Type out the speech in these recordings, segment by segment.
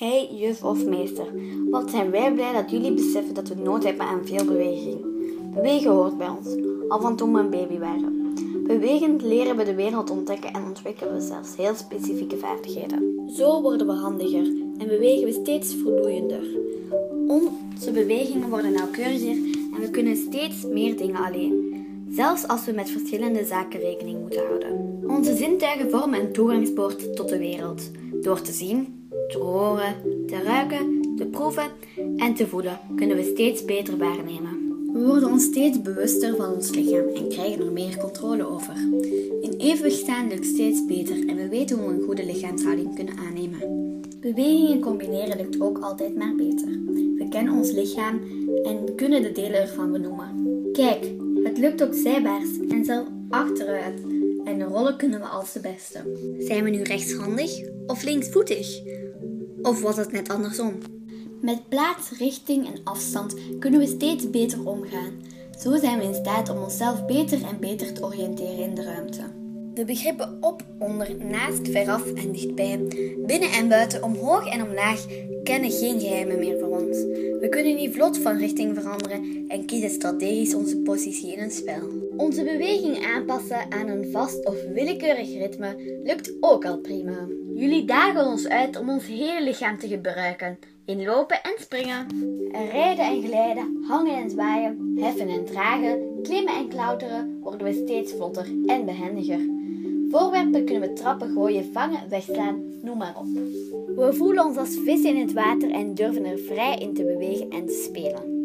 Hey juf of meester, wat zijn wij blij dat jullie beseffen dat we nood hebben aan veel beweging. Bewegen hoort bij ons, al van toen we een baby waren. Bewegend leren we de wereld ontdekken en ontwikkelen we zelfs heel specifieke vaardigheden. Zo worden we handiger en bewegen we steeds vloeiender. Onze bewegingen worden nauwkeuriger en we kunnen steeds meer dingen alleen. Zelfs als we met verschillende zaken rekening moeten houden. Onze zintuigen vormen een toegangspoort tot de wereld. Door te zien, te horen, te ruiken, te proeven en te voelen kunnen we steeds beter waarnemen. We worden ons steeds bewuster van ons lichaam en krijgen er meer controle over. In evenwicht staan lukt steeds beter en we weten hoe we een goede lichaamshouding kunnen aannemen. Bewegingen combineren lukt ook altijd maar beter. We kennen ons lichaam en kunnen de delen ervan benoemen. Kijk, het lukt ook zijwaarts en zelf achteruit. En rollen kunnen we als de beste. Zijn we nu rechtshandig of linksvoetig? Of was het net andersom? Met plaats, richting en afstand kunnen we steeds beter omgaan. Zo zijn we in staat om onszelf beter en beter te oriënteren in de ruimte. De begrippen op, onder, naast, veraf en dichtbij, binnen en buiten, omhoog en omlaag kennen geen geheimen meer voor ons. We kunnen niet vlot van richting veranderen en kiezen strategisch onze positie in een spel. Onze beweging aanpassen aan een vast of willekeurig ritme lukt ook al prima. Jullie dagen ons uit om ons hele lichaam te gebruiken in lopen en springen, rijden en glijden, hangen en zwaaien, heffen en dragen, klimmen en klauteren worden we steeds vlotter en behendiger. Voorwerpen kunnen we trappen, gooien, vangen, wegslaan, noem maar op. We voelen ons als vissen in het water en durven er vrij in te bewegen en te spelen.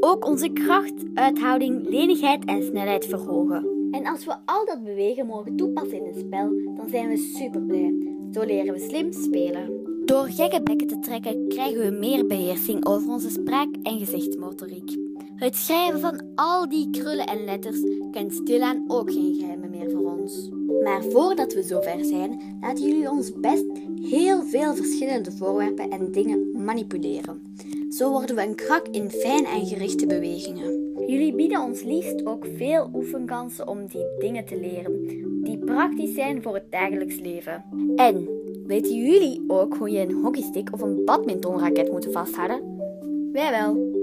Ook onze kracht, uithouding, lenigheid en snelheid verhogen. En als we al dat bewegen mogen toepassen in een spel, dan zijn we super blij. Zo leren we slim spelen. Door gekke bekken te trekken krijgen we meer beheersing over onze spraak- en gezichtsmotoriek. Het schrijven van al die krullen en letters kent stilaan ook geen geheimen meer voor ons. Maar voordat we zover zijn, laten jullie ons best heel veel verschillende voorwerpen en dingen manipuleren. Zo worden we een krak in fijn en gerichte bewegingen. Jullie bieden ons liefst ook veel oefenkansen om die dingen te leren, die praktisch zijn voor het dagelijks leven. En weten jullie ook hoe je een hockeystick of een badmintonraket moet vasthouden? Wij wel.